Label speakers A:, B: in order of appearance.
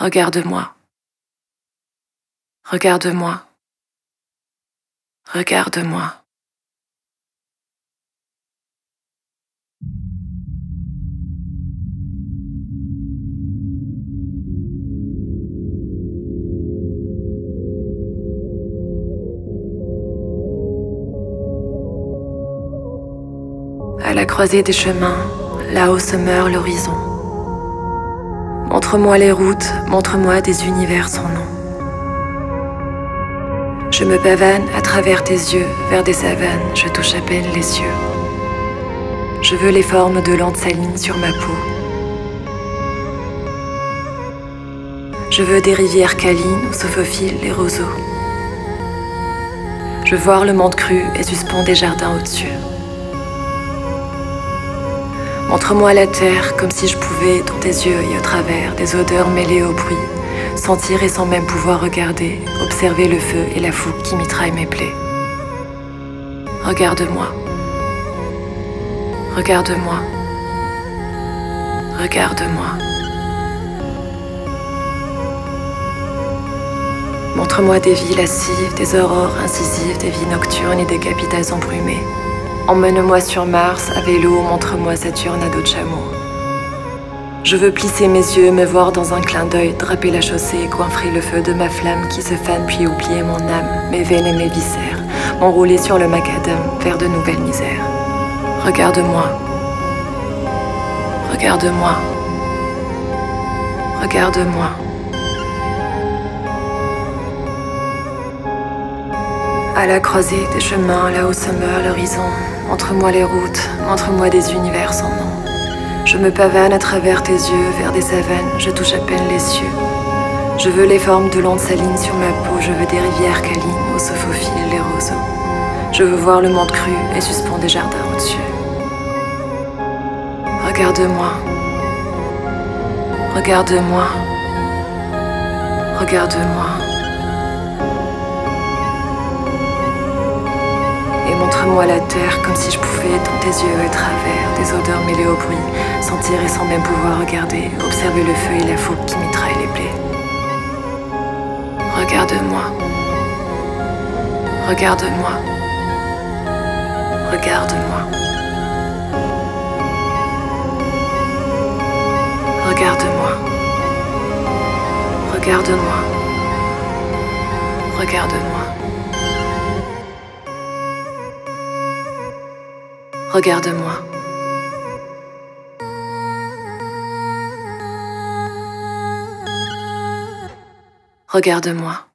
A: Regarde-moi. Regarde-moi. Regarde-moi. À la croisée des chemins, là-haut se meurt l'horizon. Montre-moi les routes, montre-moi des univers sans nom. Je me pavane à travers tes yeux, vers des savanes, je touche à peine les cieux. Je veux les formes de lentes salines sur ma peau. Je veux des rivières câlines où se faufilent les roseaux. Je veux voir le monde cru et suspend des jardins au-dessus. Montre-moi la terre comme si je pouvais, dans tes yeux et au travers des odeurs mêlées au bruit, sentir et sans même pouvoir regarder, observer le feu et la fougue qui mitraillent mes plaies. Regarde-moi. Regarde-moi. Regarde-moi. Montre-moi des vies lascives, des aurores incisives, des vies nocturnes et des capitales embrumées. Emmène-moi sur Mars à vélo, montre-moi Saturne à dos de chameau. Je veux plisser mes yeux, me voir dans un clin d'œil, draper la chaussée, coinfrer le feu de ma flamme qui se fane, puis oublier mon âme, mes veines et mes viscères, m'enrouler sur le macadam vers de nouvelles misères. Regarde-moi. Regarde-moi. Regarde-moi. À la croisée des chemins, là où se meurt l'horizon, montre-moi les routes, montre-moi des univers sans nom. Je me pavane à travers tes yeux, vers des savanes, je touche à peine les cieux. Je veux les formes de l'onde saline sur ma peau, je veux des rivières câlines où se faufilent les roseaux. Je veux voir le monde cru et suspend des jardins au-dessus. Regarde-moi. Regarde-moi. Regarde-moi. Et montre-moi la terre comme si je pouvais, dans tes yeux à travers des odeurs mêlées au bruit, sentir et sans même pouvoir regarder, observer le feu et la fougue qui mitraillent les plaies. Regarde-moi. Regarde-moi. Regarde-moi. Regarde-moi. Regarde-moi. Regarde-moi. Regarde-moi. Regarde-moi.